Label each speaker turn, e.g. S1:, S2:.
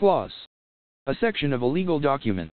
S1: Clause. A section of a legal document.